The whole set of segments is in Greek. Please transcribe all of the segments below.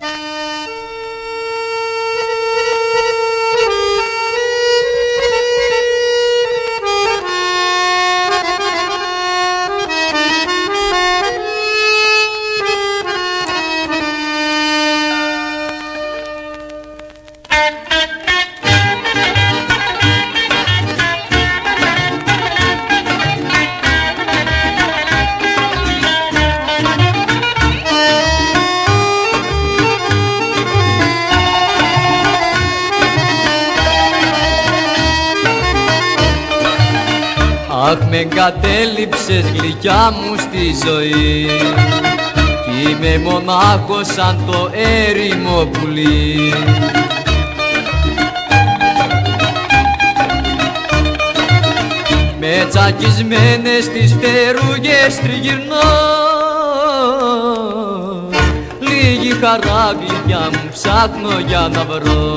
you Αχ με εγκατέλειψες γλυκιά μου στη ζωή. Κι είμαι μονάχος σαν το έρημο πουλί. Με τσακισμένες τις φτερούγες τριγυρνώ. Λίγη χαρά γλυκιά μου ψάχνω για να βρω.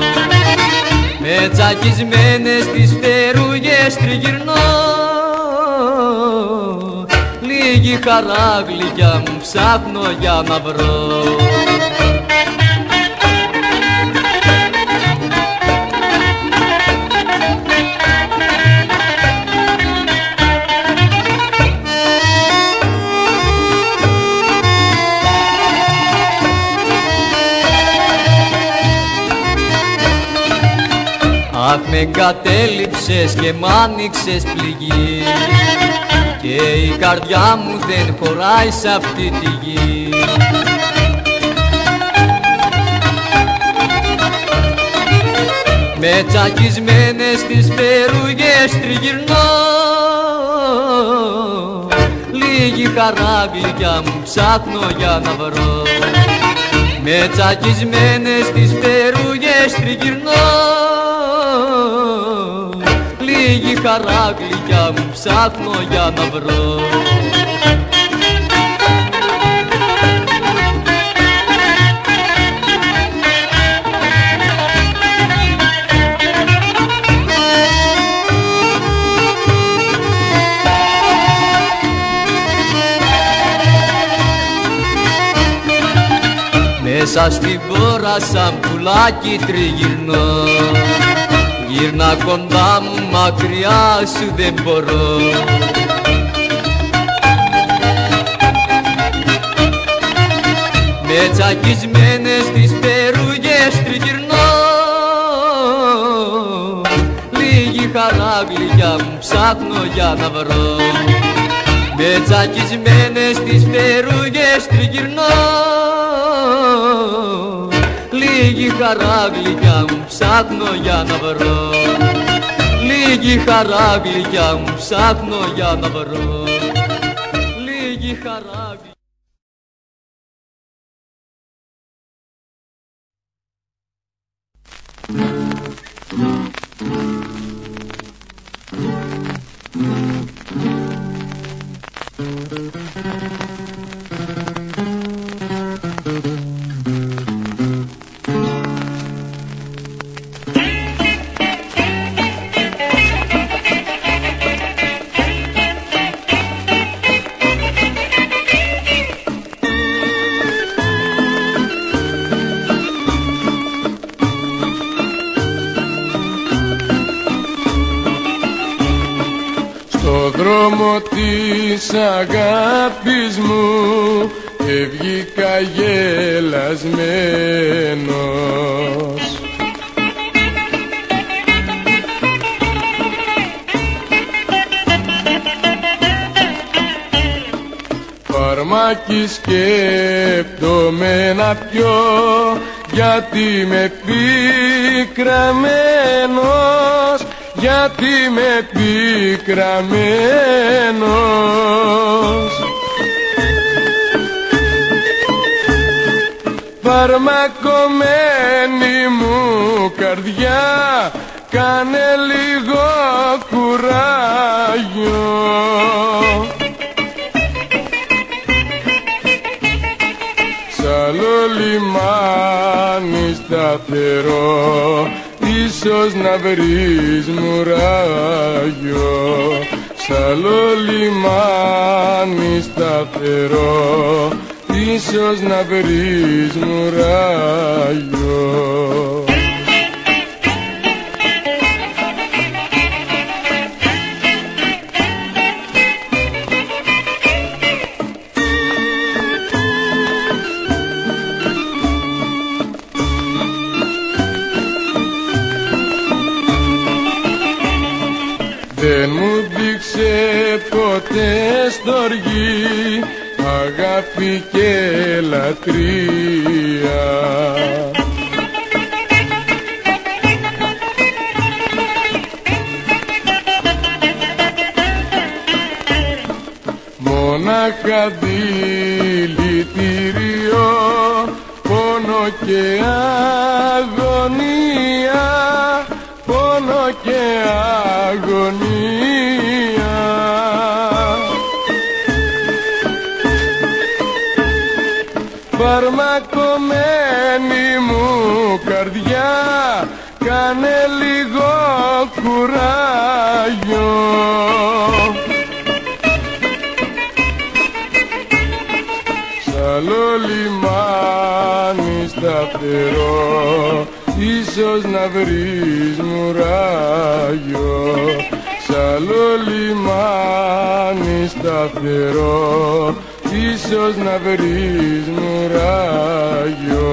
Με τσακισμένες τις φτερούγες τριγυρνώ Λίγη χαρά γλυκιά μου ψάχνω για να βρω. Αχ με εγκατέλειψες και μ' άνοιξες πληγή Και η καρδιά μου δεν χωράει σ' αυτή τη γη. Με τσακισμένες τις φερούγες τριγυρνώ. Λίγη χαρά γλυκιά μου ψάχνω για να βρω. Με τσακισμένες τις φτερούγες τριγυρνώ χαρά γλυκιά μου ψάχνω για να βρω. Μέσα στην πόρα σαν πουλάκι τριγυρνώ Γύρνα κοντά μου μακριά σου δεν μπορώ. Με τσακισμένες τις περούγες τριγυρνώ. Λίγη χαρά γλυκιά μου ψάχνω για να βρω. Με τσακισμένες τις φτερούγες τριγυρνώ Λίγη χαρά γλυκιά μου ψάχνω για να βρω. Λίγη χαρά γλυκιά μου ψάχνω για να βρω. Λίγη χαρά αγάπης μου έβγηκα γελασμένος. Φαρμάκι σκέπτομαι να πιω γιατί με πικραμένος γιατί με πικραμένος. Φαρμακομένη μου καρδιά κάνε λίγο κουράγιο. Σ' άλλο λιμάνι σταθερό ίσως να βρεις μουράγιο. Σ' άλλο λιμάνι σταθερό. Ίσως να βρεις μουράγιο Δεν μου δείξε ποτέ στοργή αγάπη και λατρεία. Μόναχα δηλητήριο πόνο και αγωνία πόνο και αγωνία Φαρμακομένη μου καρδιά κάνε λίγο κουράγιο. Σαλό λιμάνι σταθερό ίσως να βρεις μουράγιο. Σ' άλλο λιμάνι σταθερό ίσως να βρεις μουράγιο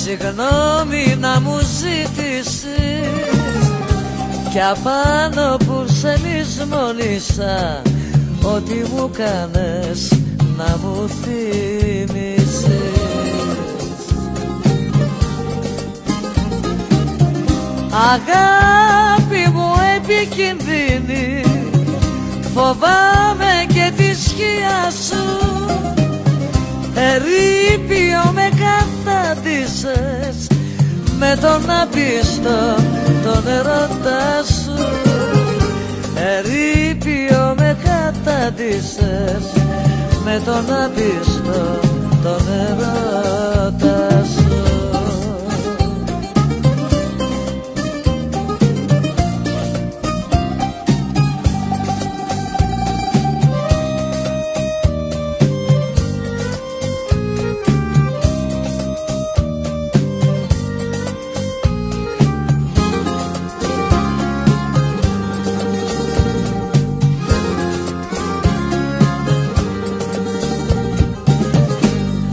Συγγνώμη να μου ζήτησες Κι απάνω που σε λησμονήσα Ό,τι μου κάνες να μου θύμισες. Αγάπη μου επικίνδυνη Φοβάμαι και τη σκιά σου Ερήπιο με κατάντησες Με τον απίστο τον ερώτα σου. Ερήπιο με κατάντησες Με τον απίστο τον ερώτα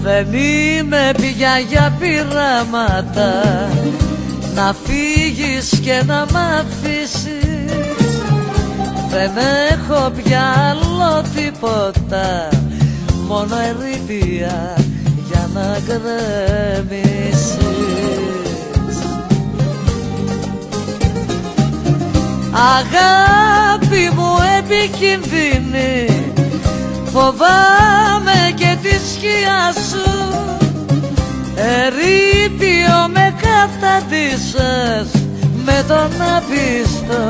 Δεν είμαι πια για πειράματα. Να φύγεις και να μ' αφήσεις. Δεν έχω πια άλλο τίποτα. Μόνο ερήπια για να γκρεμίσεις. Αγάπη μου επικίνδυνη. Φοβάμαι και τη σκιά σου. Ερήπιο με καταντήσες Με τον απίστο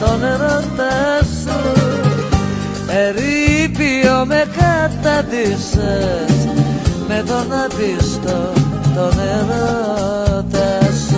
τον ερώτα σου. Ερήπιο με καταντήσες Με τον απίστο τον ερώτα σου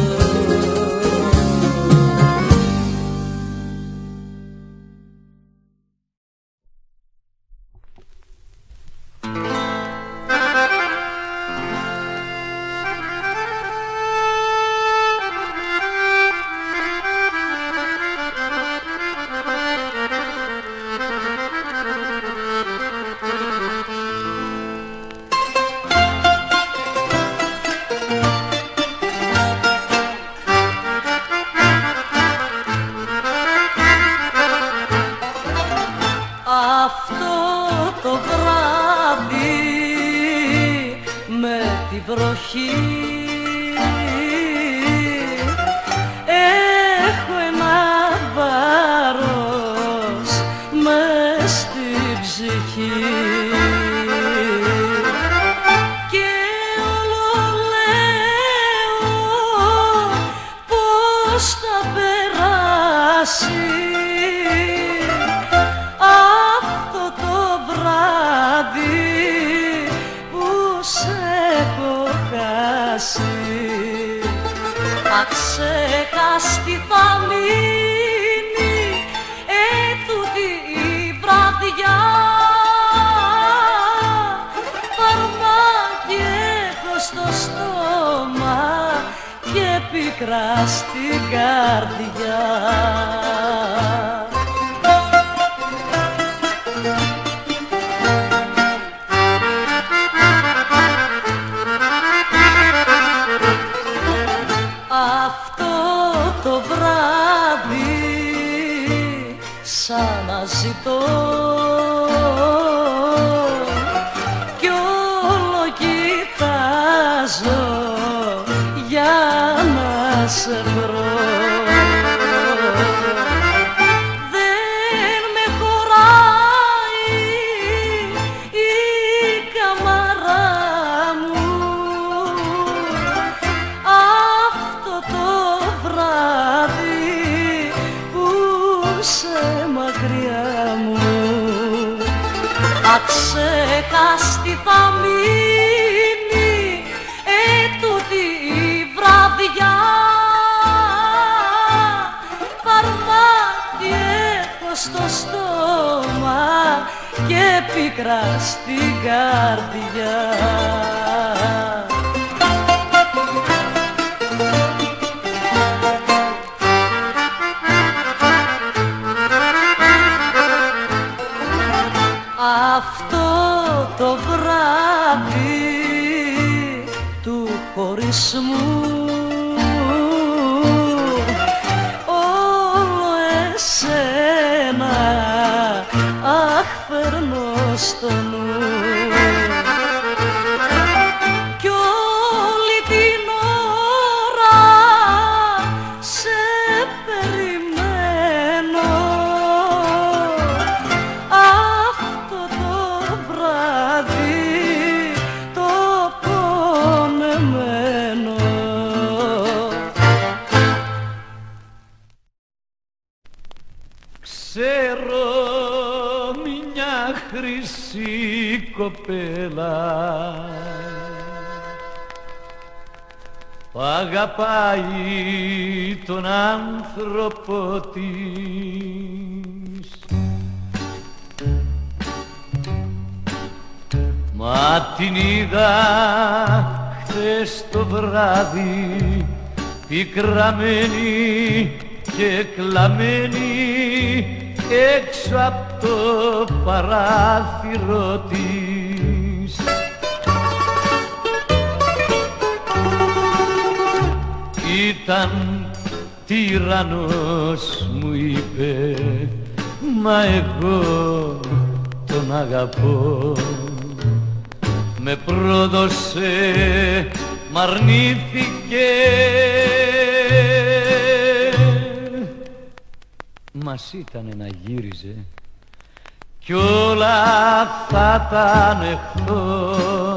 θα μείνει ετούτη η βραδιά. Φαρμάκι έχω στο στόμα και πικρά στην καρδιά πικρά στην καρδιά κοπέλα. Που αγαπάει τον άνθρωπο της. Μα την είδα χθες το βράδυ πικραμένη και κλαμμένη έξω από το παράθυρο της Ήταν τύραννος μου είπε μα εγώ τον αγαπώ με πρόδωσε μ' αρνήθηκε. Μας ήτανε να γύριζε κι όλα θα τα ανεχθώ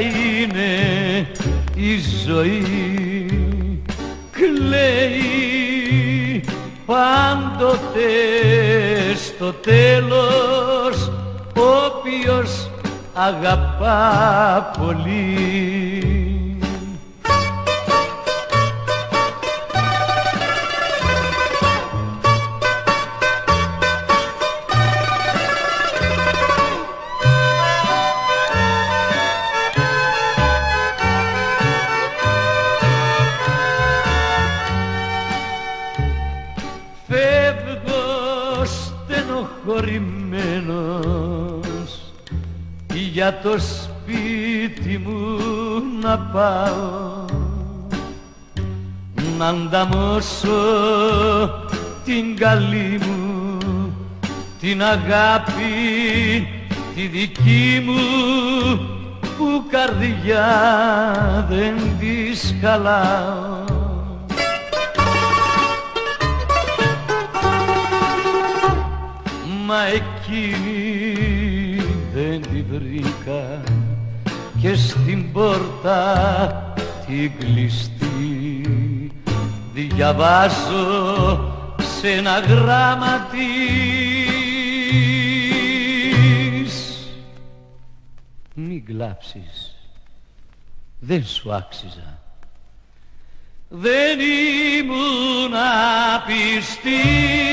είναι η ζωή. Κλαίει πάντοτε στο τέλος όποιος αγαπά πολύ για το σπίτι μου να πάω να ανταμώσω την καλή μου την αγάπη τη δική μου που καρδιά δεν της χαλάω. Μα εκείνη δεν τη βρήκα και στην πόρτα την κλειστή. Διαβάζω σε ένα γράμμα της Μην κλάψεις, δεν σου άξιζα. Δεν ήμουν απιστής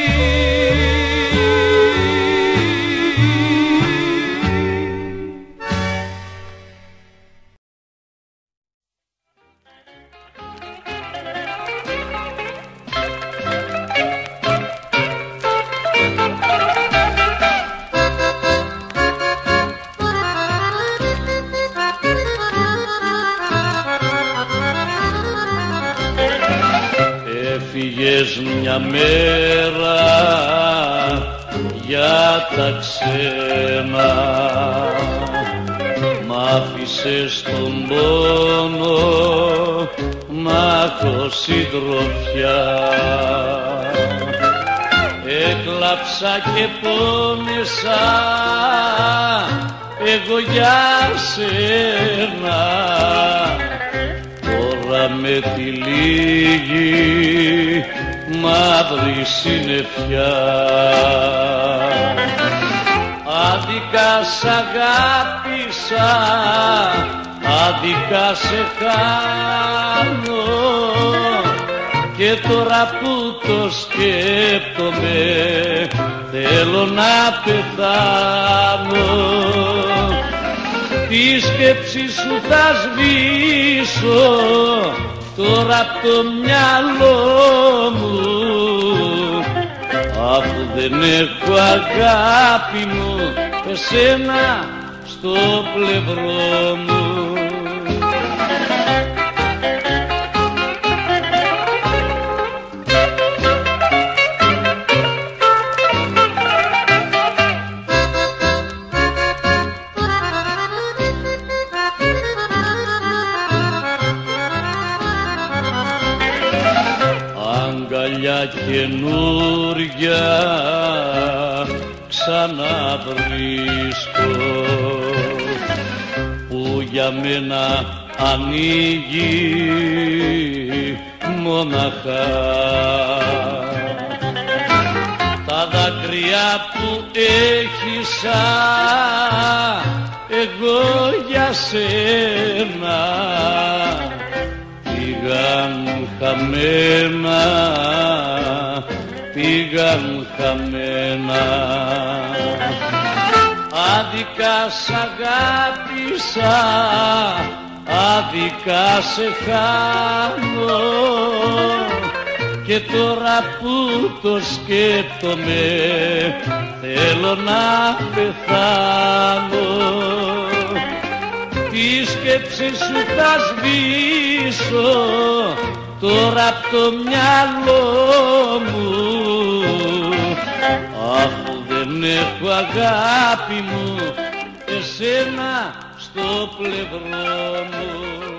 Έφυγες μια μέρα για τα ξένα. Μ' άφησες τον πόνο να έχω συντροφιά Έκλαψα και πόνεσα εγώ για σένα. Τώρα με τη λίγη μαύρη συννεφιά. Άδικα σ' αγάπησα άδικα σε χάνω και τώρα που το σκέπτομαι θέλω να πεθάνω. Τη σκέψη σου θα σβήσω τώρα απ' το μυαλό μου αφού δεν έχω αγάπη μου εσένα στο πλευρό μου καινούρια ξαναβρίσκω που για μένα ανοίγει μοναχά. Τα δάκρυα που έχισα εγώ για σένα πήγαν χαμένα, πήγαν χαμένα. Άδικα σ' αγάπησα, άδικα σε χάνω και τώρα που το σκέπτομαι θέλω να πεθάνω τη σκέψη σου θα σβήσω τώρα απ' το μυαλό μου. Αφού δεν έχω αγάπη μου εσένα στο πλευρό μου